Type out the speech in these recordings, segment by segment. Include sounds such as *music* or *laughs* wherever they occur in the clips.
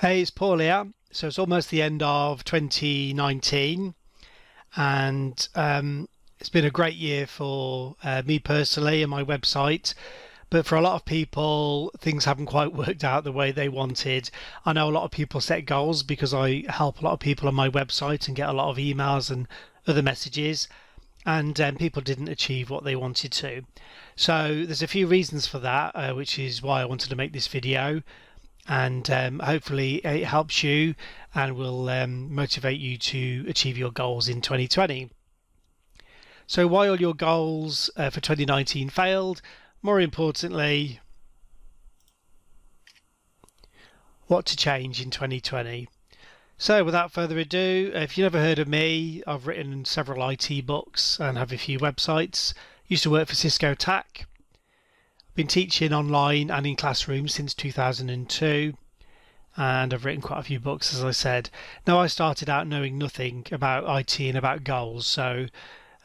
Hey, it's Paul here. So it's almost the end of 2019, and um, it's been a great year for uh, me personally and my website. But for a lot of people, things haven't quite *laughs* worked out the way they wanted. I know a lot of people set goals because I help a lot of people on my website and get a lot of emails and other messages, and um, people didn't achieve what they wanted to. So there's a few reasons for that, uh, which is why I wanted to make this video and um, hopefully it helps you and will um, motivate you to achieve your goals in 2020. So, why all your goals uh, for 2019 failed, more importantly, what to change in 2020. So, without further ado, if you've never heard of me, I've written several IT books and have a few websites. Used to work for Cisco TAC been teaching online and in classrooms since 2002 and I've written quite a few books as I said. Now I started out knowing nothing about IT and about goals so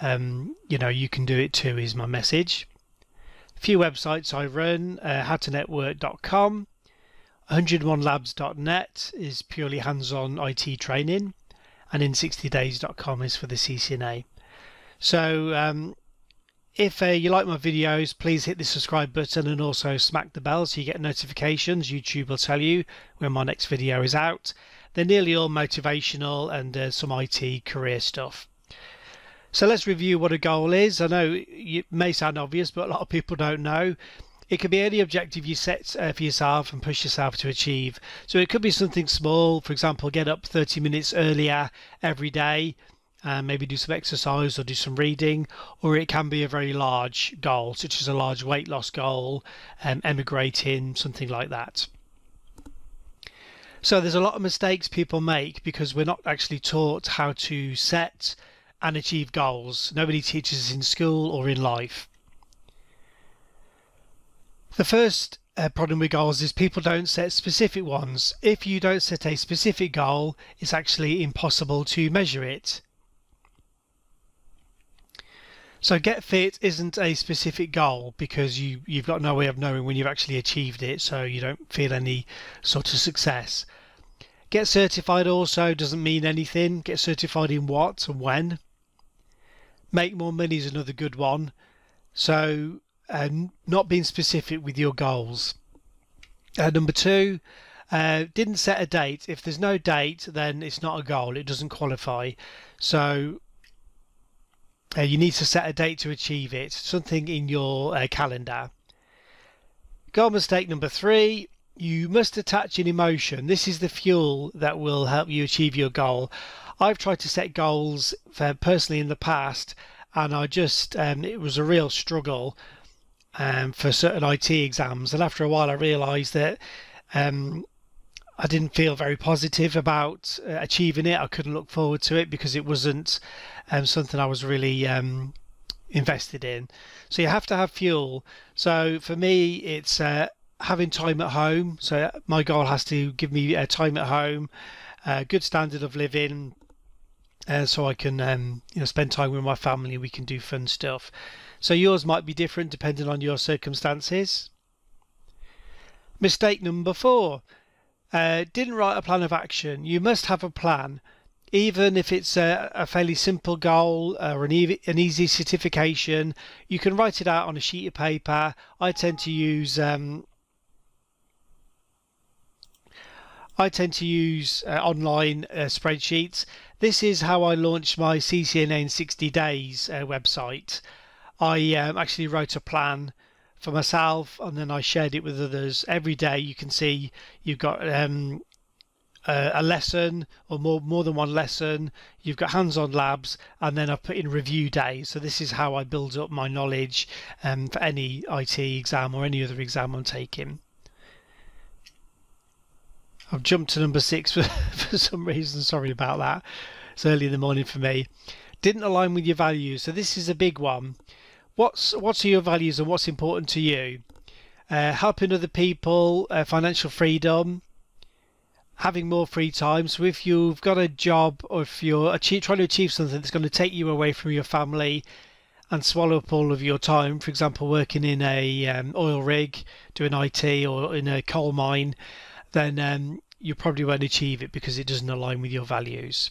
um, you know you can do it too is my message. A few websites I run uh, howtonetwork.com 101labs.net is purely hands-on IT training and in60days.com is for the CCNA. So um, if uh, you like my videos, please hit the subscribe button and also smack the bell so you get notifications. YouTube will tell you when my next video is out. They're nearly all motivational and uh, some IT career stuff. So let's review what a goal is. I know it may sound obvious, but a lot of people don't know. It could be any objective you set uh, for yourself and push yourself to achieve. So it could be something small, for example, get up 30 minutes earlier every day and maybe do some exercise or do some reading, or it can be a very large goal, such as a large weight loss goal, um, emigrating, something like that. So there's a lot of mistakes people make because we're not actually taught how to set and achieve goals. Nobody teaches us in school or in life. The first uh, problem with goals is people don't set specific ones. If you don't set a specific goal, it's actually impossible to measure it. So get fit isn't a specific goal because you you've got no way of knowing when you've actually achieved it, so you don't feel any sort of success. Get certified also doesn't mean anything. Get certified in what and when. Make more money is another good one. So uh, not being specific with your goals. Uh, number two, uh, didn't set a date. If there's no date, then it's not a goal. It doesn't qualify. So uh, you need to set a date to achieve it, something in your uh, calendar. Goal mistake number three you must attach an emotion. This is the fuel that will help you achieve your goal. I've tried to set goals for, personally in the past, and I just um, it was a real struggle um, for certain IT exams. And after a while, I realised that um, I didn't feel very positive about uh, achieving it. I couldn't look forward to it because it wasn't um, something I was really um, invested in. So you have to have fuel. So for me, it's uh, having time at home. So my goal has to give me uh, time at home, a good standard of living, uh, so I can um, you know spend time with my family. We can do fun stuff. So yours might be different depending on your circumstances. Mistake number four uh, didn't write a plan of action. You must have a plan, even if it's a, a fairly simple goal or an, e- an easy certification. You can write it out on a sheet of paper. I tend to use um, I tend to use uh, online uh, spreadsheets. This is how I launched my CCNA in 60 days uh, website. I um, actually wrote a plan for myself, and then I shared it with others. Every day, you can see you've got um, a, a, lesson or more more than one lesson. You've got hands-on labs, and then I've put in review days. So this is how I build up my knowledge um, for any IT exam or any other exam I'm taking. I've jumped to number six *laughs* for, for some reason. Sorry about that. It's early in the morning for me. Didn't align with your values. So this is a big one what's what's your values and what's important to you? Uh, helping other people, uh, financial freedom, having more free time. So if you've got a job or if you're achieve, trying to achieve something that's going to take you away from your family and swallow up all of your time, for example, working in a um, oil rig, doing IT, or in a coal mine, then um, you probably won't achieve it because it doesn't align with your values.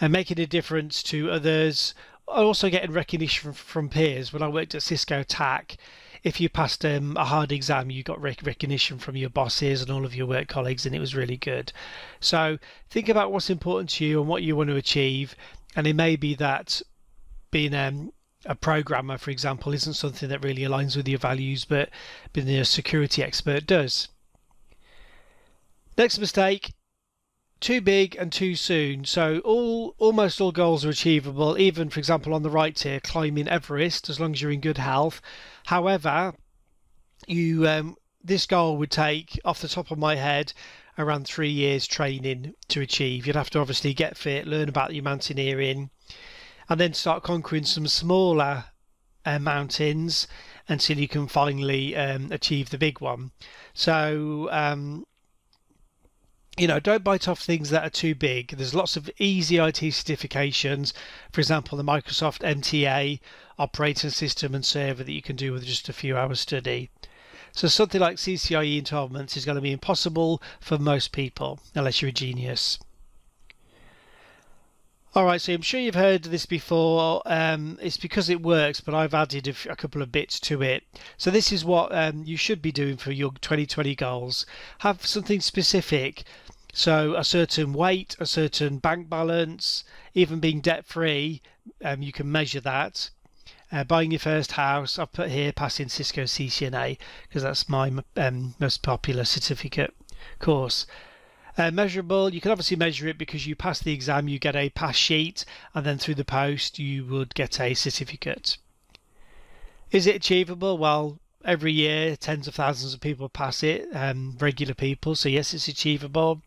And making a difference to others, also getting recognition from, peers. When I worked at Cisco TAC, if you passed um, a hard exam, you got rec- recognition from your bosses and all of your work colleagues, and it was really good. So think about what's important to you and what you want to achieve. And it may be that being um, a programmer, for example, isn't something that really aligns with your values, but being a security expert does. Next mistake too big and too soon. So all almost all goals are achievable, even for example on the right here, climbing Everest, as long as you're in good health. However, you um, this goal would take, off the top of my head, around three years training to achieve. You'd have to obviously get fit, learn about your mountaineering, and then start conquering some smaller uh, mountains until you can finally um, achieve the big one. So um, you know, don't bite off things that are too big. There's lots of easy IT certifications. For example, the Microsoft MTA operating system and server that you can do with just a few hours study. So something like CCIE in 12 months is going to be impossible for most people, unless you're a genius. Alright, so I'm sure you've heard this before. Um, it's because it works, but I've added a, couple of bits to it. So this is what um, you should be doing for your 2020 goals. Have something specific so a certain weight, a certain bank balance, even being debt free, um, you can measure that. Uh, buying your first house, I've put here passing Cisco CCNA because that's my um, most popular certificate course. Uh, measurable, you can obviously measure it because you pass the exam, you get a pass sheet, and then through the post you would get a certificate. Is it achievable? Well, every year tens of thousands of people pass it, um, regular people, so yes, it's achievable.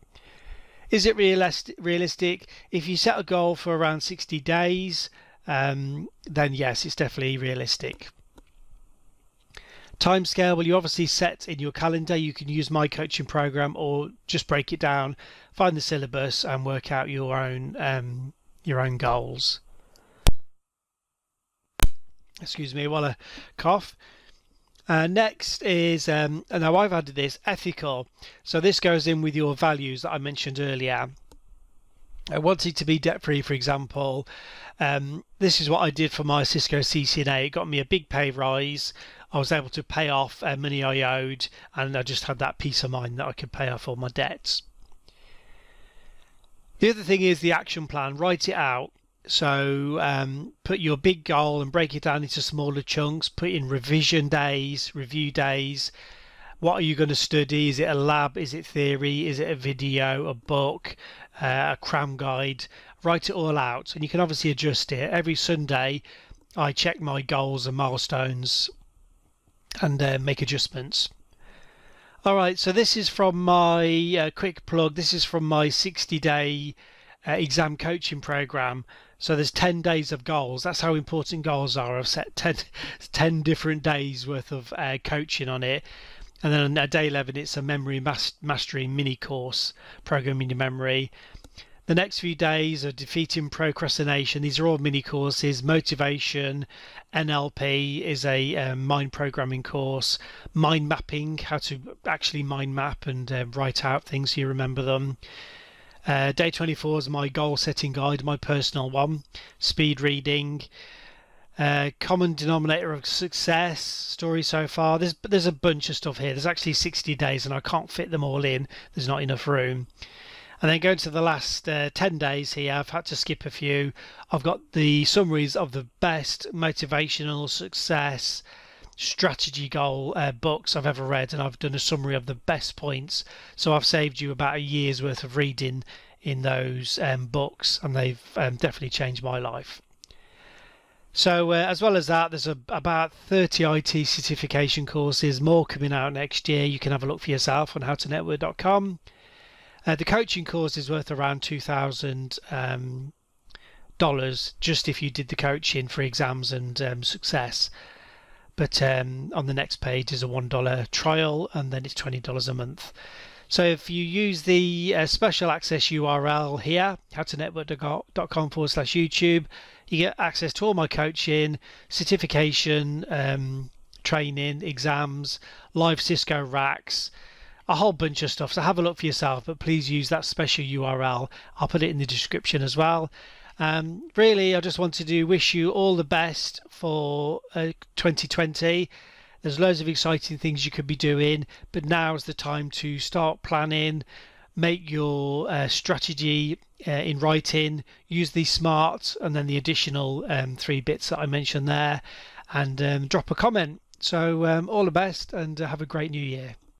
Is it realistic? Realistic? If you set a goal for around 60 days, um, then yes, it's definitely realistic. Time scale, well, you obviously set in your calendar. You can use my coaching program or just break it down, find the syllabus, and work out your own um, your own goals. Excuse me, while I cough. Uh, next is, um, and now I've added this, ethical. So this goes in with your values that I mentioned earlier. I wanted to be debt free, for example. Um, this is what I did for my Cisco CCNA. It got me a big pay rise. I was able to pay off uh, money I owed, and I just had that peace of mind that I could pay off all my debts. The other thing is the action plan. Write it out. So um, put your big goal and break it down into smaller chunks. Put in revision days, review days. What are you going to study? Is it a lab? Is it theory? Is it a video, a book, uh, a cram guide? Write it all out, and you can obviously adjust it. Every Sunday, I check my goals and milestones and uh, make adjustments. All right, so this is from my uh, quick plug. This is from my 60 day uh, exam coaching program. So there's 10 days of goals. That's how important goals are. I've set 10, *laughs* 10 different days worth of uh, coaching on it. And then on day 11, it's a memory mastery mini course, programming your memory. The next few days are defeating procrastination. These are all mini courses. Motivation, NLP is a um, mind programming course. Mind mapping, how to actually mind map and uh, write out things so you remember them. Uh, day 24 is my goal setting guide, my personal one. Speed reading. Uh, common denominator of success story so far. There's there's a bunch of stuff here. There's actually 60 days, and I can't fit them all in. There's not enough room. And then going to the last uh, 10 days here, I've had to skip a few. I've got the summaries of the best motivational success strategy goal uh, books I've ever read, and I've done a summary of the best points. So I've saved you about a year's worth of reading in those um, books, and they've um, definitely changed my life. So, uh, as well as that, there's a, about 30 IT certification courses, more coming out next year. You can have a look for yourself on howtonetwork.com. Uh, the coaching course is worth around $2,000 um, just if you did the coaching for exams and um, success. But um, on the next page is a $1 trial and then it's $20 a month. So if you use the uh, special access URL here, howtonetwork.com forward slash YouTube, you get access to all my coaching, certification, um, training, exams, live Cisco racks. A whole bunch of stuff. So have a look for yourself, but please use that special URL. I'll put it in the description as well. Um, really, I just wanted to wish you all the best for uh, 2020. There's loads of exciting things you could be doing, but now is the time to start planning, make your uh, strategy uh, in writing, use the smart and then the additional um, three bits that I mentioned there, and um, drop a comment. So, um, all the best and uh, have a great new year.